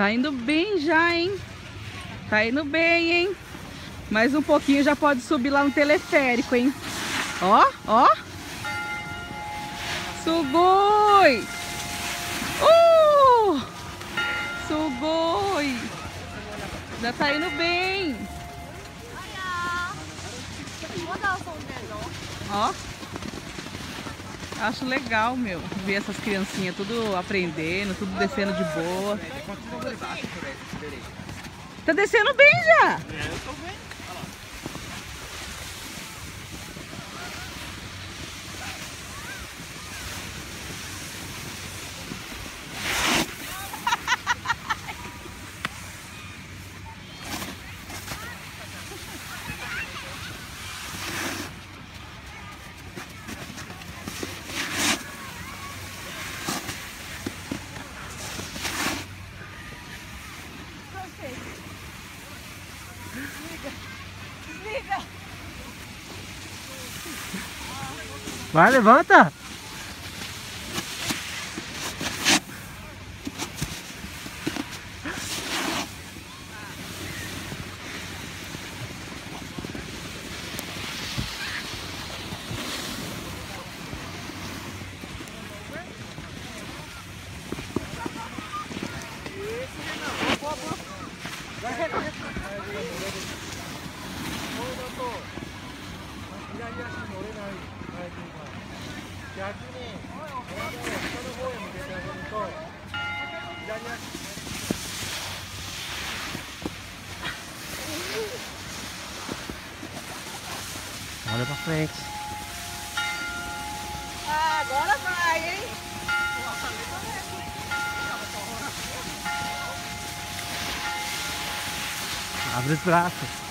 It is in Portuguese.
Tá indo bem já, hein? Tá indo bem, hein? Mais um pouquinho já pode subir lá no teleférico, hein? Ó, ó. Sugoi! Uh! Sugoi! Já tá indo bem. Ó. Acho legal, meu, ver essas criancinhas tudo aprendendo, tudo descendo de boa. Tá descendo bem já. É, eu tô vendo. Vai, levanta! Olha pra frente. Ah, agora vai, hein? Abre os braços.